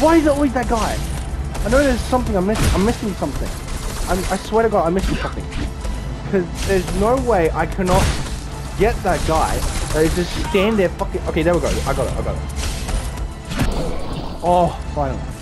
Why is it always that guy? I know there's something I'm missing. I'm missing something. I'm, I swear to God, I'm missing something. Because there's no way I cannot get that guy is just stand there fucking... Okay, there we go. I got it. I got it. Oh, finally.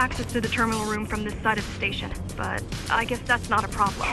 Access to the terminal room from this side of the station, but I guess that's not a problem.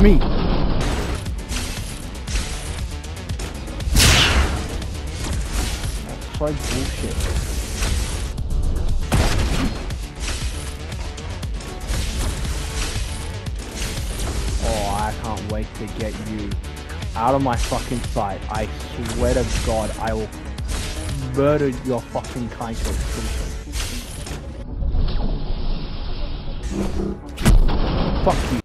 Me. That's so bullshit. Oh, I can't wait to get you out of my fucking sight. I swear to God, I will murder your fucking kind to extinction. Fuck you.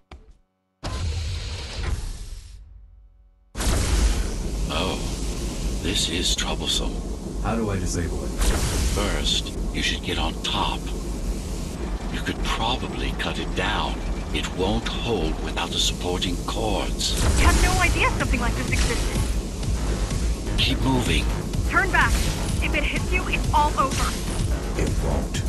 This is troublesome. How do I disable it? First, you should get on top. You could probably cut it down. It won't hold without the supporting cords. I had no idea something like this existed. Keep moving. Turn back. If it hits you, it's all over. It won't.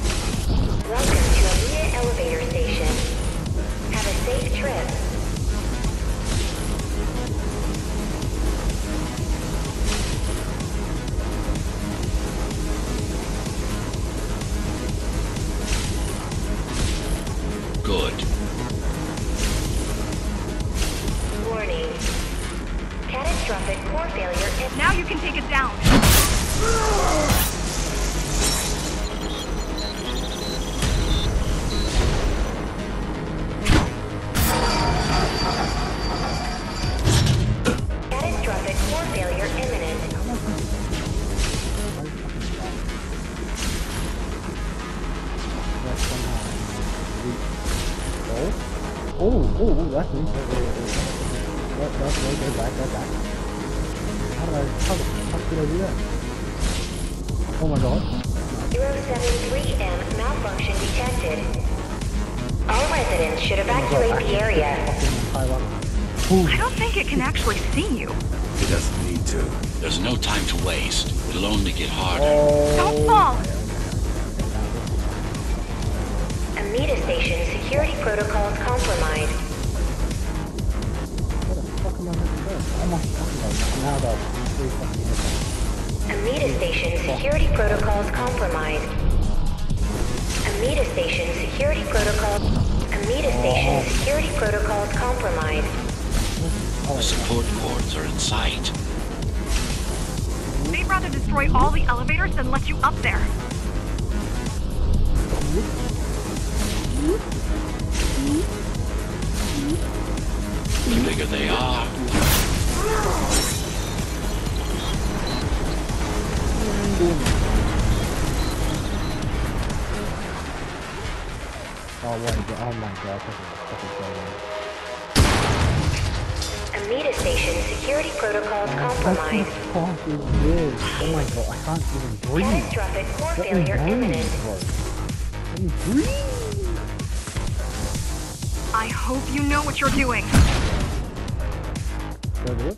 Should evacuate the area. I don't think it can actually see you. It doesn't need to. There's no time to waste. It'll only get harder. Don't fall. Amita Station security protocols compromised. What the fuck am I meant to do? My fucking. Now that three fucking hits. Amita Station security protocols compromised. Amita Station security protocol. Amita Station security protocols compromised. The support cords are in sight. They'd rather destroy all the elevators than let you up there. The bigger they are, Oh my god, oh my god, is fucking so. Amita Station security protocols What the compromised. fuck is this? Oh my god, I can't even breathe. Catastrophic core Let failure imminent. breathe. Let me breathe. I hope you know what you're doing. Do it.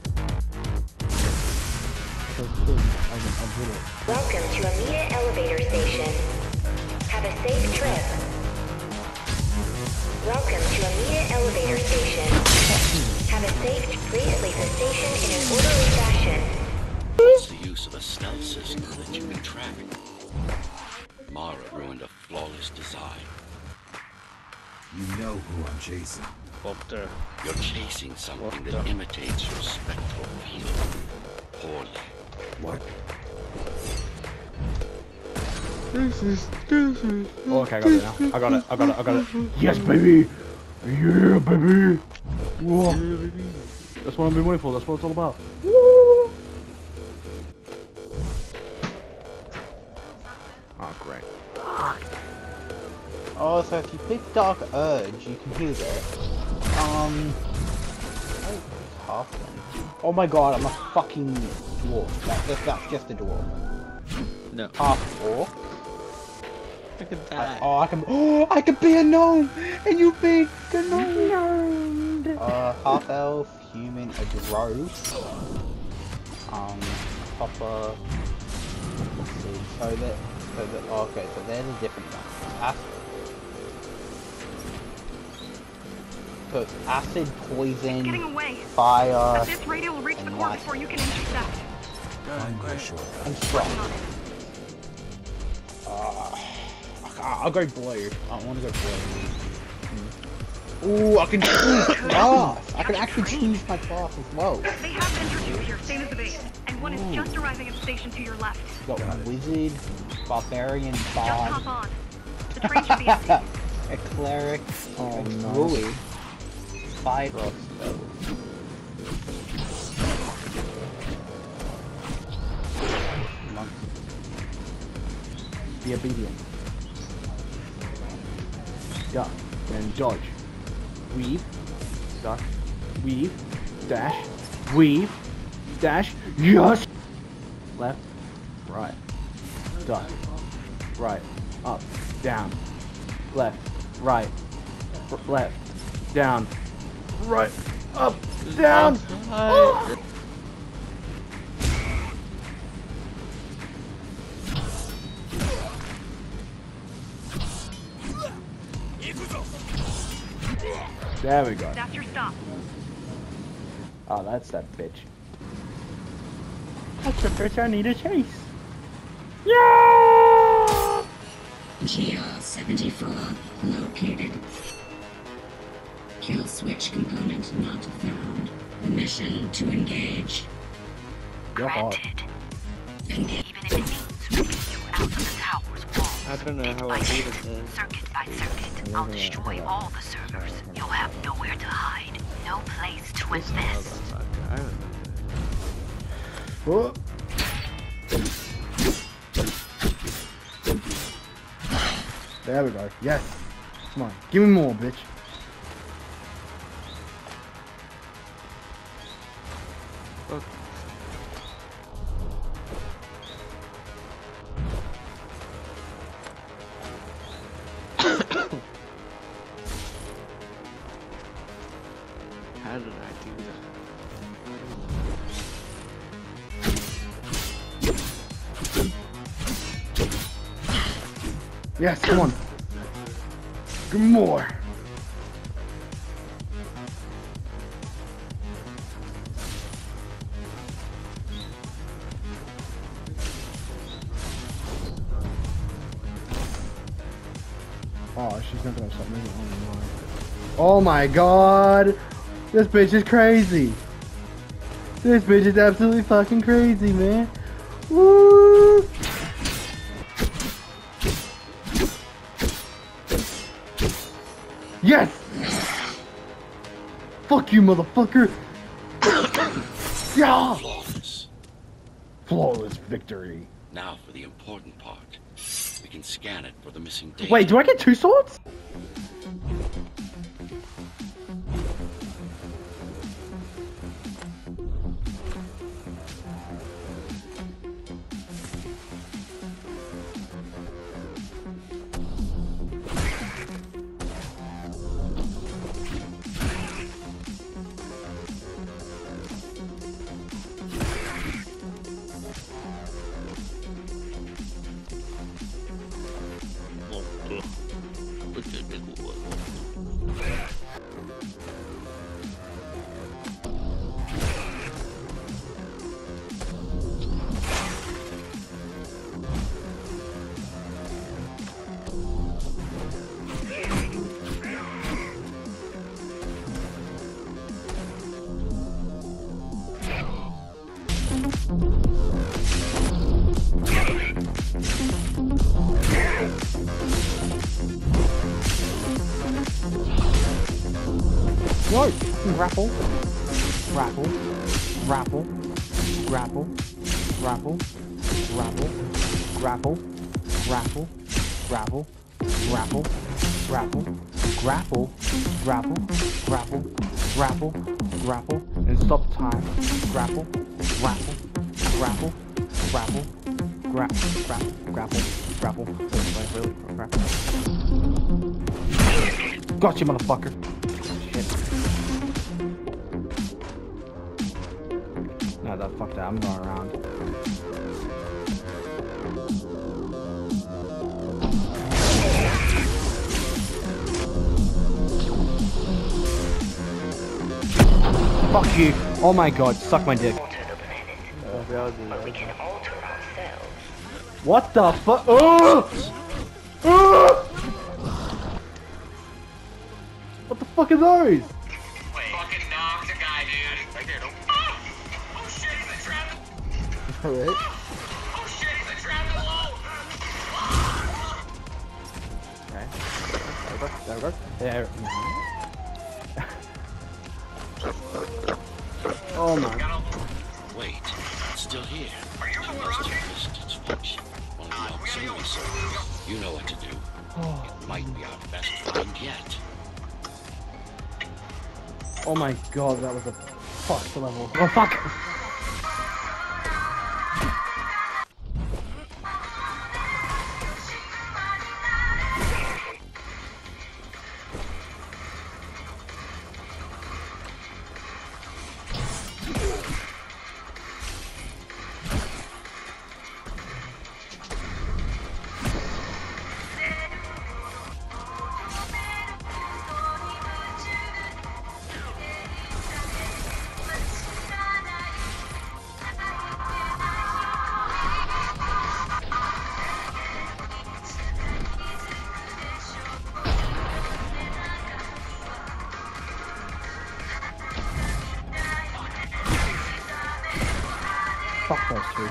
I'm, I'm good at it. Welcome to Amita Elevator Station. Have a safe trip. Welcome to Amita Elevator Station. Have a safe. Please leave the station in an orderly fashion. it's the use of a stealth system that you can track. Mara ruined a flawless design. You know who I'm chasing. Doctor. You're chasing something What that imitates your spectral field. Poorly. What? Oh, okay, I got it now. I got it, I got it, I got it. Yes, baby! Yeah, baby! Whoa. That's what I've been waiting for, that's what it's all about. Oh, great. Oh, so if you pick Dark Urge, you can heal it. Um, oh, half then. Oh my god, I'm a fucking dwarf. That, that, that's just a dwarf. No. Half orc. Look at I, that. oh, I can. Oh, I can be a gnome, and you be a gnome. Uh, half elf, human, a drove. Um, copper. See. So that, so that. Oh, okay, so they're the different ones. Acid. So it's acid, Getting poison, away. fire, But this radio will reach the core before you can intercept. Find my shore. and strong. Working on it. Uh, Ah, I'll go blue. I want to go blue. Ooh, I can choose class. I can actually choose my class as well. They have entered you here, same as the base. And one is just hmm. arriving at the station to your left. Got one wizard, barbarian, Just bard, hop on. The train should be empty. a cleric, Oh, a no. druid, fighter. Monk. Be obedient. Duck. Then dodge. Weave. Duck. Weave. Dash. Weave. Dash. Yes! Left. Right. Duck. Right. Up. Down. Left. Right. Left. Down. Right. Up. Down. Oh! There we go. That's your stop. Oh, that's that bitch. That's the bitch I need to chase. Yeah! GR-74 located. Kill switch component not found. Mission to engage. You're. Engage. I don't know how I beat it. Circuit by circuit, I'll destroy all the servers. You'll have nowhere to hide, no place to invest. I. Oh. There we go. Yes. Come on. Give me more, bitch. Yes, come on. Me more. Oh, she's not gonna stop moving. Oh. Oh my god! This bitch is crazy! This bitch is absolutely fucking crazy, man! Woo! Fuck you, motherfucker! yeah! Flawless. Flawless victory. Now for the important part. We can scan it for the missing data. Wait, do I get two swords? Grapple. Grapple. And stop time. Grapple. Grapple. Grapple. Grapple. Gra grapple. Grapple. Grapple. Like really? Grapple. Gotcha, motherfucker. Shit. No, that fuck that. I'm going around. Fuck you. Oh my god, suck my dick. What the fuck? Oh! Oh! What the fuck are those? Alright. Oh shit, he's a There. Mm-hmm. Oh my. Wait, still here. You must have missed its function. One of the auxiliary. You know what to do. It might be our best find yet. Oh my god, that was a fucked level. Oh fuck! Fuck those two.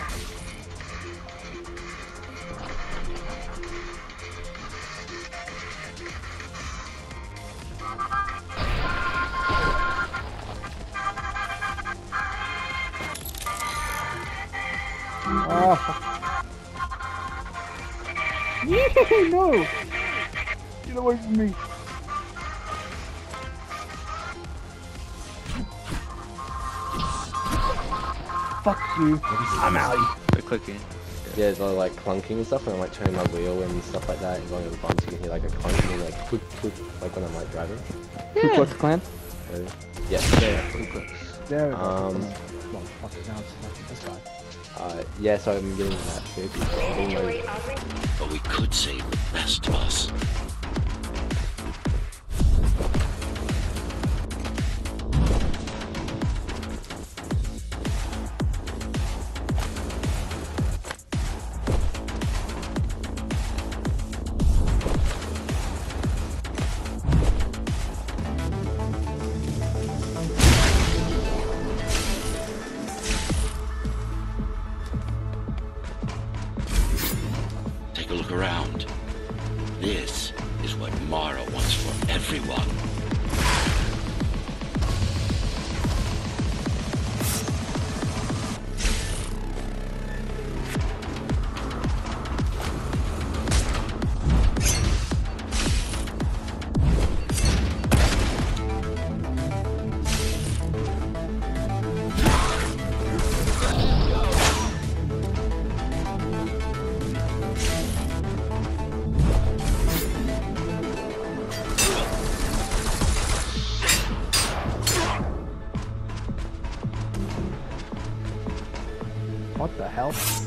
Oh. Yeah, no! Get away from me! Fuck you. I'm out. They're clicking. Yeah, it's all like clunking and stuff, and I'm like turning my wheel and stuff like that. As long as the bumps, you can hear like a clunk and like click, click, like when I'm like driving. Who clicked clan? So, yeah, yeah, click, click. There we go. Um, well, fuck it, now it's, that's fine. Uh, yeah, so I'm getting that too. because I'm getting Mandatory those- augment. But we could save the best of us. What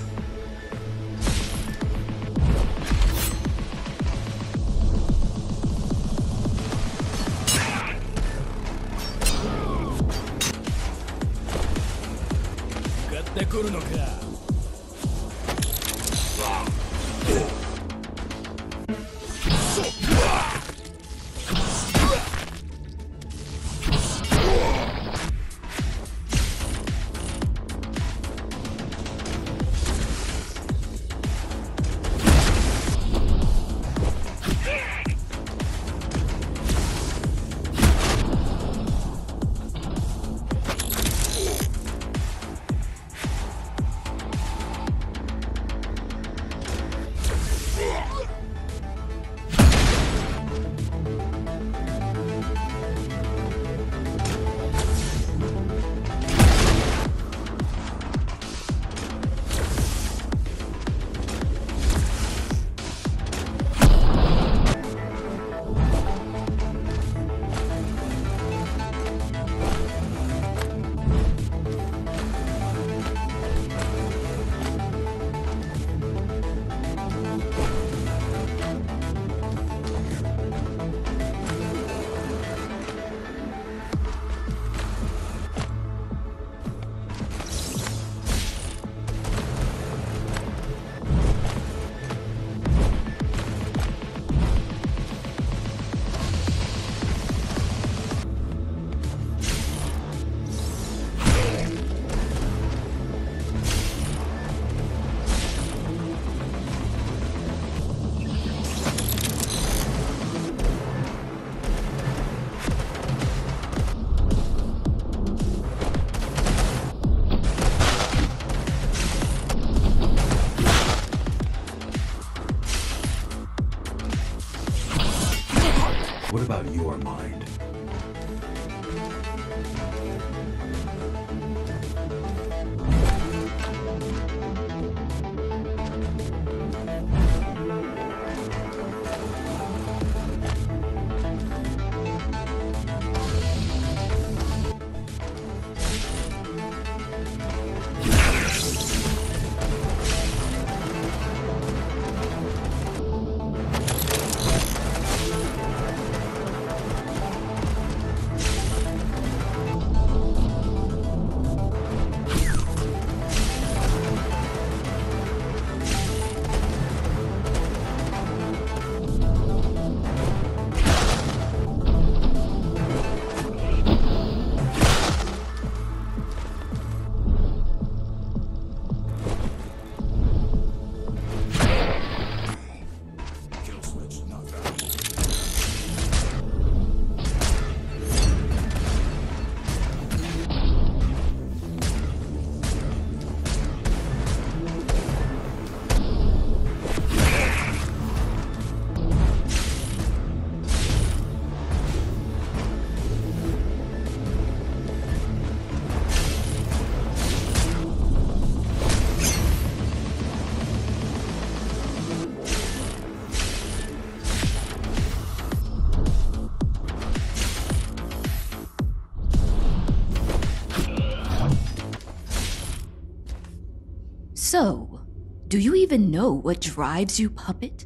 do you even know what drives you, puppet?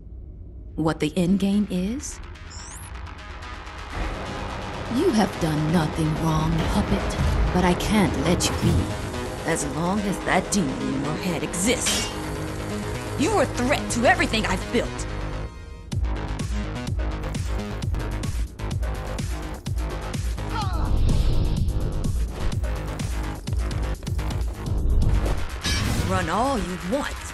What the endgame is? You have done nothing wrong, puppet, but I can't let you be. As long as that demon in your head exists. You are a threat to everything I've built. Run all you want.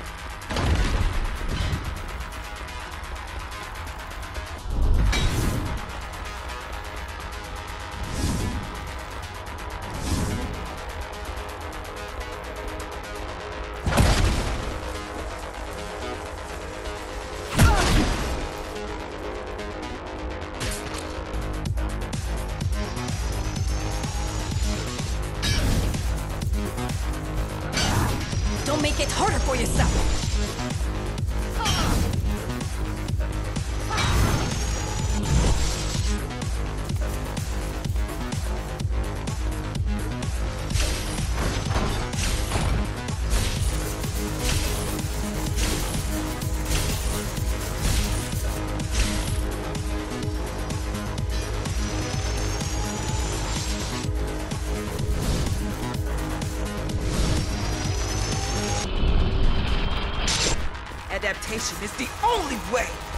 Adaptation is the only way.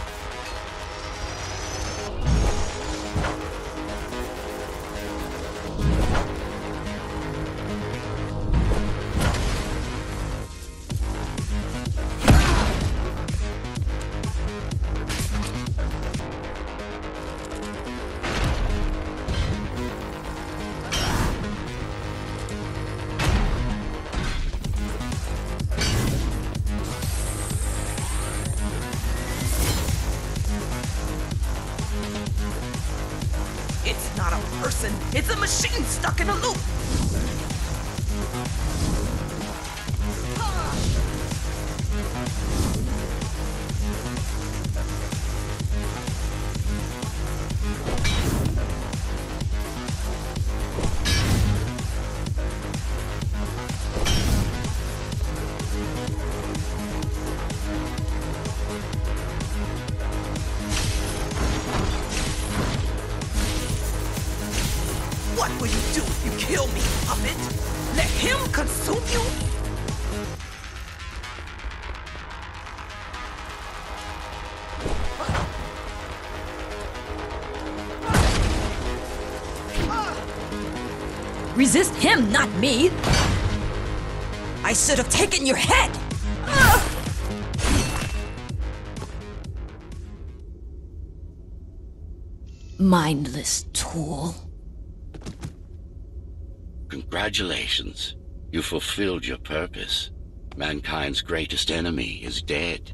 Me! I should have taken your head! Ah! Mindless tool. Congratulations. You fulfilled your purpose. Mankind's greatest enemy is dead.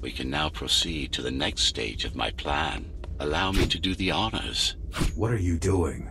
We can now proceed to the next stage of my plan. Allow me to do the honors. What are you doing?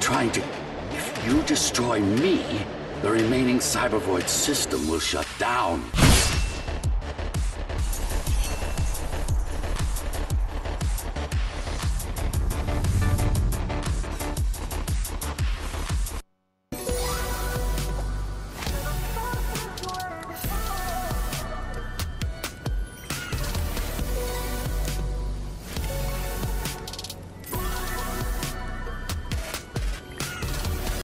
Trying to... If you destroy me, the remaining Cybervoid system will shut down.